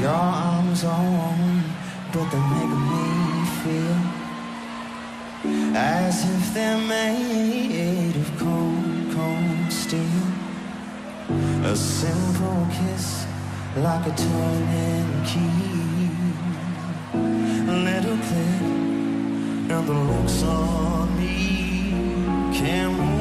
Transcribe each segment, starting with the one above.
Your arms are warm, but they make me feel as if they're made of cold, cold steel. A simple kiss, like a turning key. A little click, and the looks on me can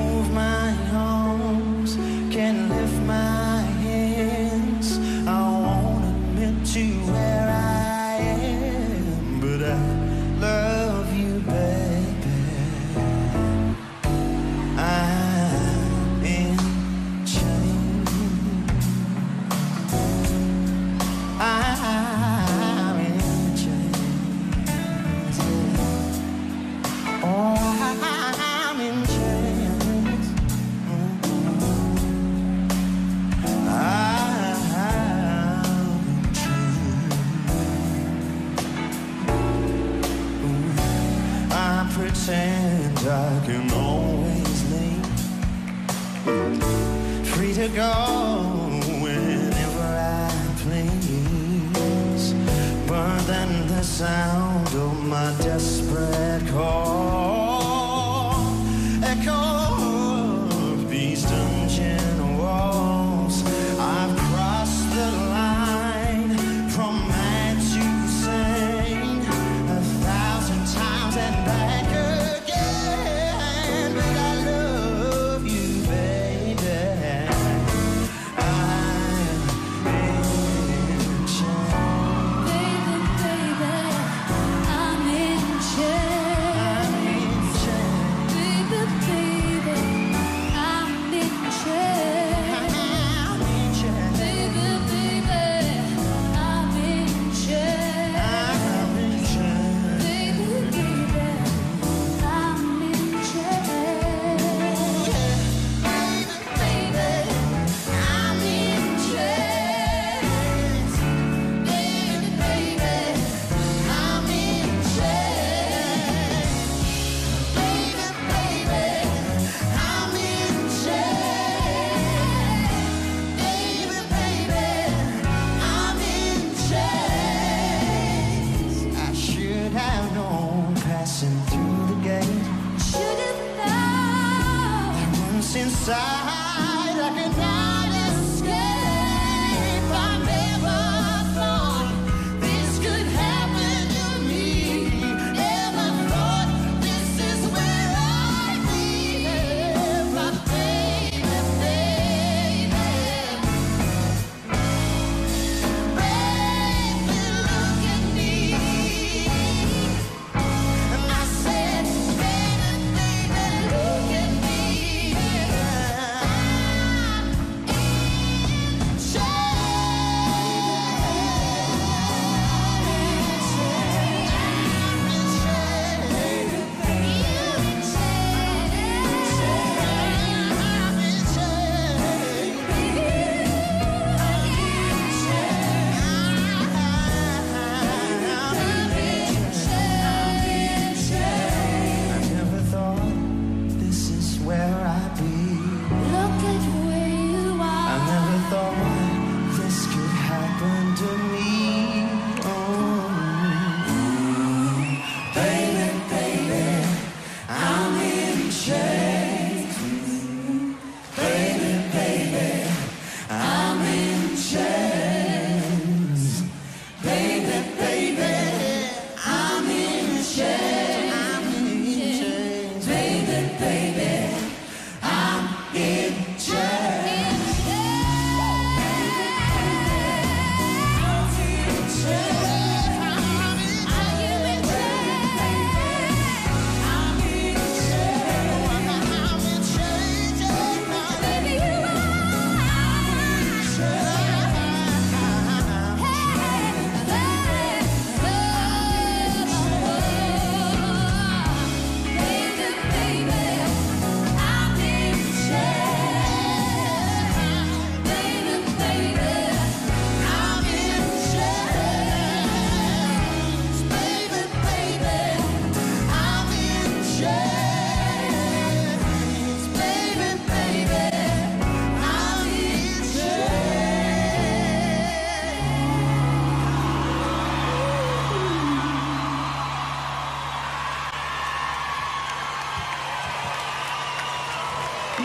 sand I can always leave Free to go whenever I please. But than the sound of my desperate call. side.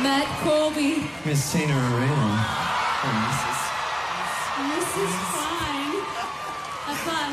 Matt Corby. Miss Tina Arena. Oh, Mrs. Fine. Have fun.